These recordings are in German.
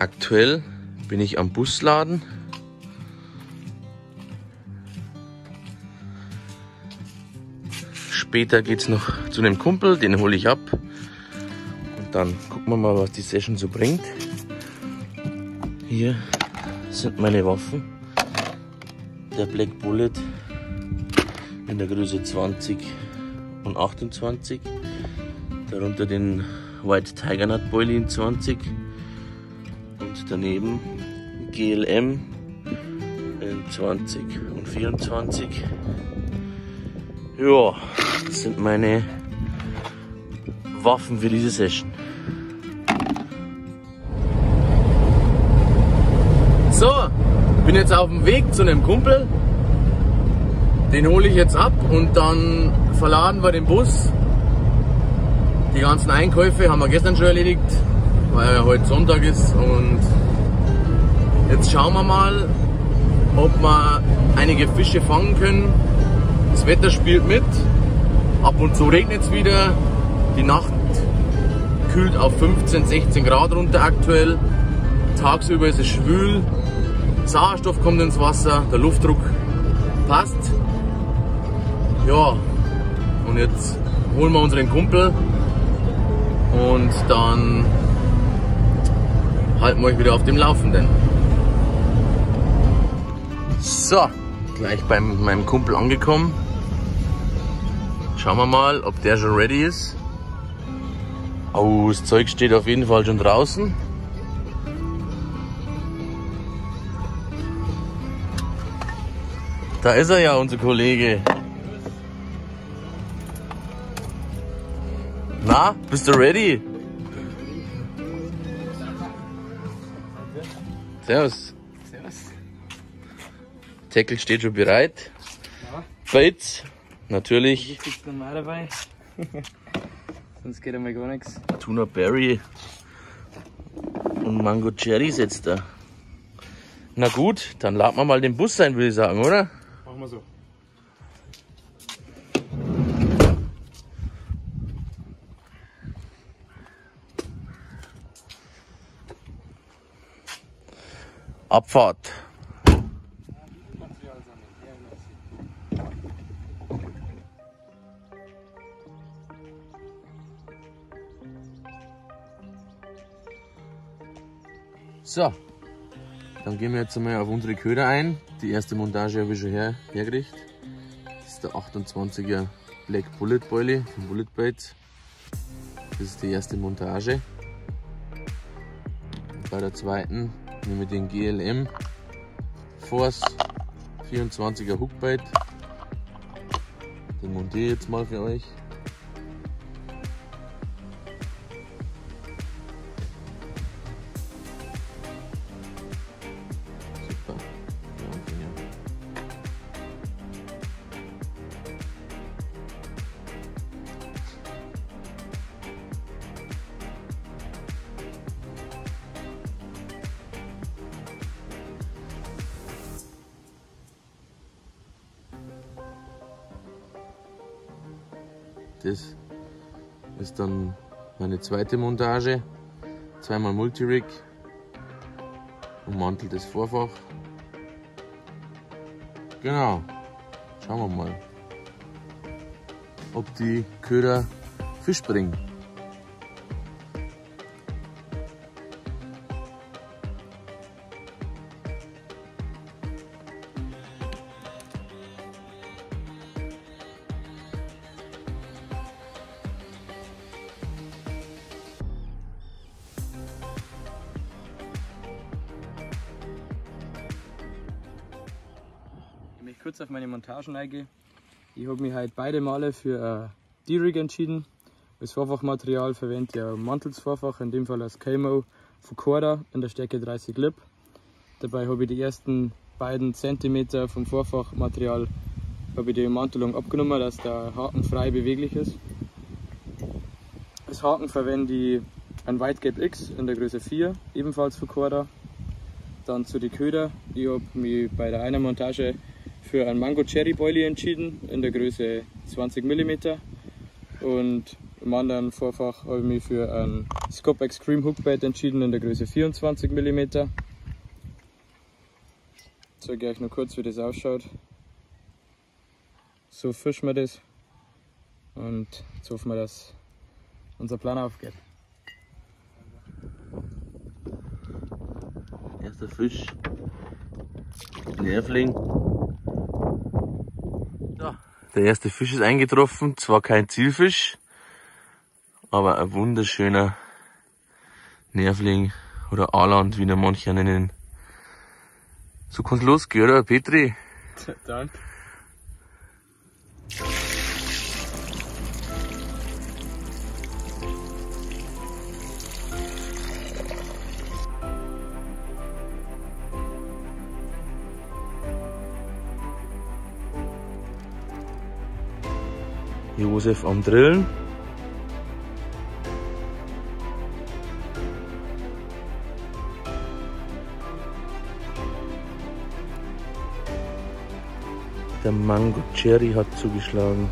Aktuell bin ich am Busladen. Später geht es noch zu einem Kumpel, den hole ich ab. Und dann gucken wir mal, was die Session so bringt. Hier sind meine Waffen. Der Black Bullet in der Größe 20 und 28. Darunter den White Tiger Nut Boilie in 20 daneben GLM in 20 und 24. Ja, das sind meine Waffen für diese Session. So, bin jetzt auf dem Weg zu einem Kumpel. Den hole ich jetzt ab und dann verladen wir den Bus. Die ganzen Einkäufe haben wir gestern schon erledigt, weil heute Sonntag ist. Und jetzt schauen wir mal, ob wir einige Fische fangen können. Das Wetter spielt mit. Ab und zu regnet es wieder. Die Nacht kühlt auf 15, 16 Grad runter aktuell. Tagsüber ist es schwül. Sauerstoff kommt ins Wasser, der Luftdruck passt. Ja, und jetzt holen wir unseren Kumpel und dann halten wir euch wieder auf dem Laufenden. So, gleich bei meinem Kumpel angekommen. Schauen wir mal, ob der schon ready ist. Oh, das Zeug steht auf jeden Fall schon draußen. Da ist er ja, unser Kollege. Na, bist du ready? Servus. Tackle steht schon bereit. Ja. Baits, natürlich. Wichtigste mal dabei. Sonst geht einmal gar nichts. Tuna Berry und Mango Cherry setzt da. Na gut, dann laden wir mal den Bus ein, würde ich sagen, oder? Machen wir so. Abfahrt. So, dann gehen wir jetzt einmal auf unsere Köder ein. Die erste Montage habe ich schon her, hergerichtet. Das ist der 28er Black Bullet Boilie von Bullet Baits. Das ist die erste Montage. Bei der zweiten nehme ich den GLM Force 24er Hookbait. Den montiere ich jetzt mal für euch. Das ist dann meine zweite Montage. Zweimal Multirig, ummanteltes Vorfach. Genau, schauen wir mal, ob die Köder Fisch bringen. Kurz auf meine Montagen eingehen. Ich habe mich heute beide Male für ein D-Rig entschieden. Als Vorfachmaterial verwende ich ein Mantelsvorfach, in dem Fall das Camo von Corda in der Stärke 30 Lip. Dabei habe ich die ersten beiden Zentimeter vom Vorfachmaterial ich die Ummantelung abgenommen, dass der Haken frei beweglich ist. Als Haken verwende ich ein Whitegap X in der Größe 4, ebenfalls von Corda. Dann zu den Köder. Ich habe mich bei der einen Montage für ein Mango Cherry Boilie entschieden in der Größe 20 mm. Und Im anderen Vorfach habe ich mich für ein Scope Extreme Hookbait entschieden in der Größe 24 mm. Ich zeige euch noch kurz, wie das ausschaut. So fischen wir das und jetzt hoffen wir, dass unser Plan aufgeht. Erster Fisch. Nervling. Der erste Fisch ist eingetroffen. Zwar kein Zielfisch, aber ein wunderschöner Nervling oder Aaland, wie ihn manche nennen. So kann's losgehen, oder Petri? Danke. Josef am Drillen. Der Mango Cherry hat zugeschlagen.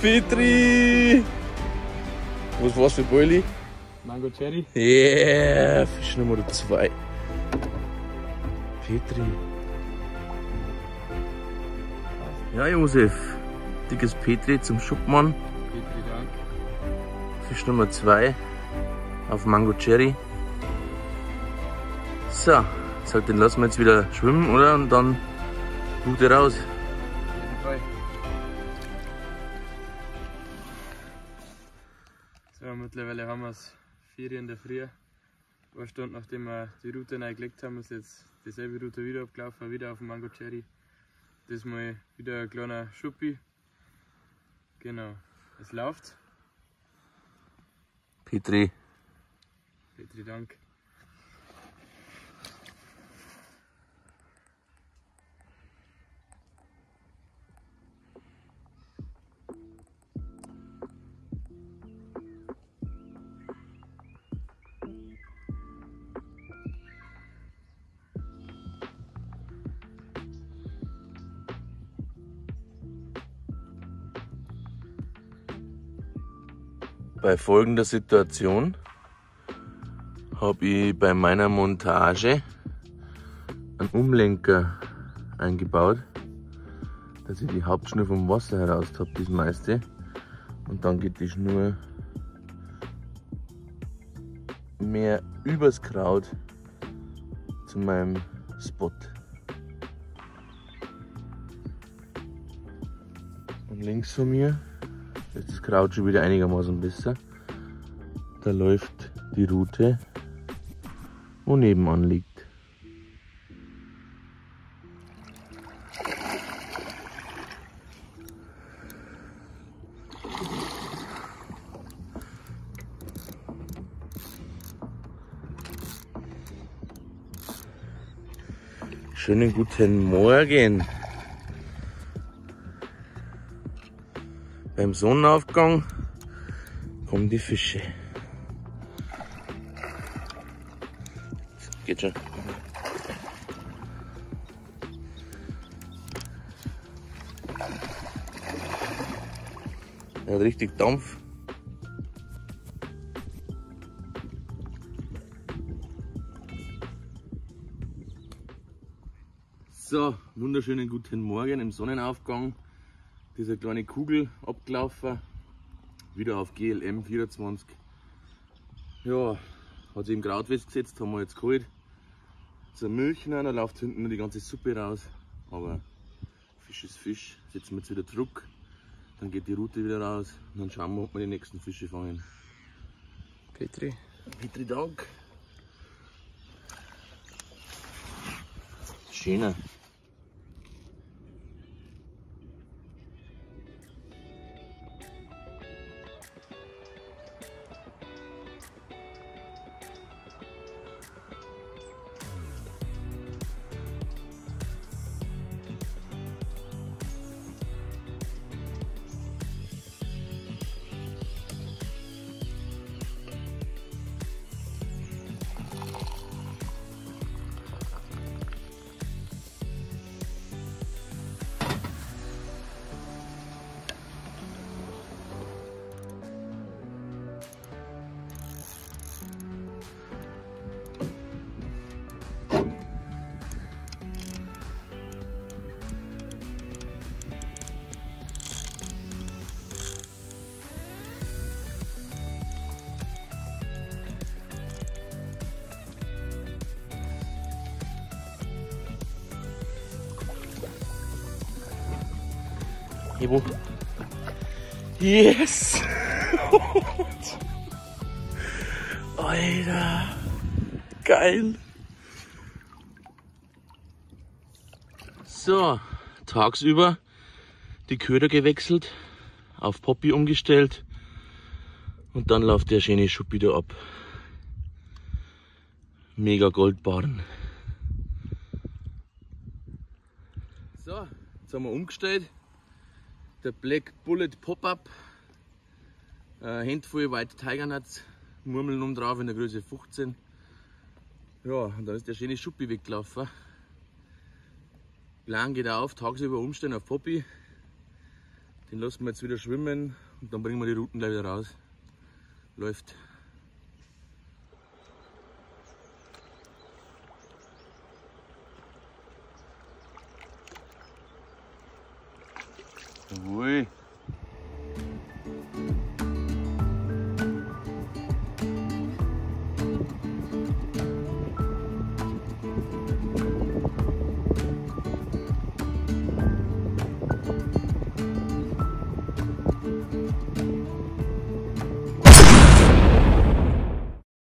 Petri! Was war's für Boili? Mango Cherry. Yeah! Fisch Nummer 2. Petri. Ja, Josef. Dickes Petri zum Schuppmann. Petri, Dank. Fisch Nummer 2 auf Mango Cherry. So, sag, den lassen wir jetzt wieder schwimmen, oder? Und dann Route raus. Auf jeden Fall. So, mittlerweile haben wir es 4 in der Früh. Ein paar Stunden nachdem wir die Route neu gelegt haben, ist jetzt dieselbe Route wieder abgelaufen, wieder auf dem Mango Cherry. Diesmal wieder ein kleiner Schuppi. Genau, es läuft. Petri. Petri, Dank. Bei folgender Situation habe ich bei meiner Montage einen Umlenker eingebaut, dass ich die Hauptschnur vom Wasser heraus habe, das meiste. Und dann geht die Schnur mehr übers Kraut zu meinem Spot. Und links von mir Jetzt Kraut schon wieder einigermaßen besser. Da läuft die Route, wo nebenan liegt. Schönen guten Morgen. Beim Sonnenaufgang kommen die Fische. Geht schon. Er hat richtig Dampf. So, wunderschönen guten Morgen im Sonnenaufgang diese kleine Kugel abgelaufen. Wieder auf GLM 24. Ja, hat sich im Kraut festgesetzt, haben wir jetzt geholt. Zur Milch rein, da läuft hinten nur die ganze Suppe raus. Aber Fisch ist Fisch. Setzen wir jetzt wieder Druck. Dann geht die Route wieder raus. Und dann schauen wir, ob wir die nächsten Fische fangen. Petri. Petri Dank. Schöner. Hebo. Yes! Alter! Geil! So, tagsüber die Köder gewechselt, auf Poppy umgestellt und dann läuft der schöne Schub wieder ab. Mega Goldbarren. So, jetzt haben wir umgestellt. Der Black Bullet Pop-Up. Äh, Handvoll White Tiger Nuts. Murmeln um drauf in der Größe 15. Ja, und dann ist der schöne Schuppi weggelaufen. Plan geht auf, tagsüber umstellen auf Poppy. Den lassen wir jetzt wieder schwimmen und dann bringen wir die Routen gleich wieder raus. Läuft. 喂